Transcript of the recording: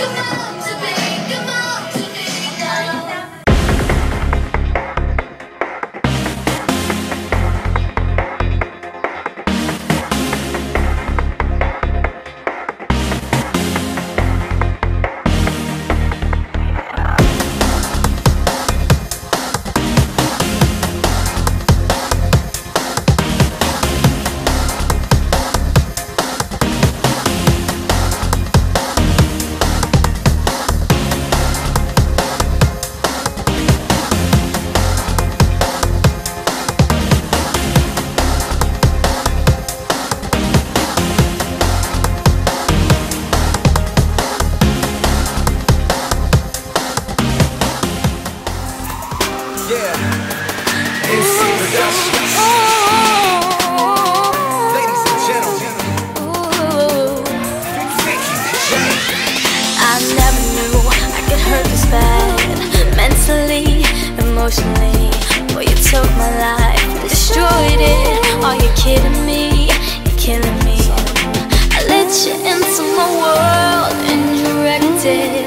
come on I never knew I could hurt this bad, mentally, emotionally. Boy, you took my life, destroyed it. Are you kidding me? You're killing me. I let you into my world and you wrecked it.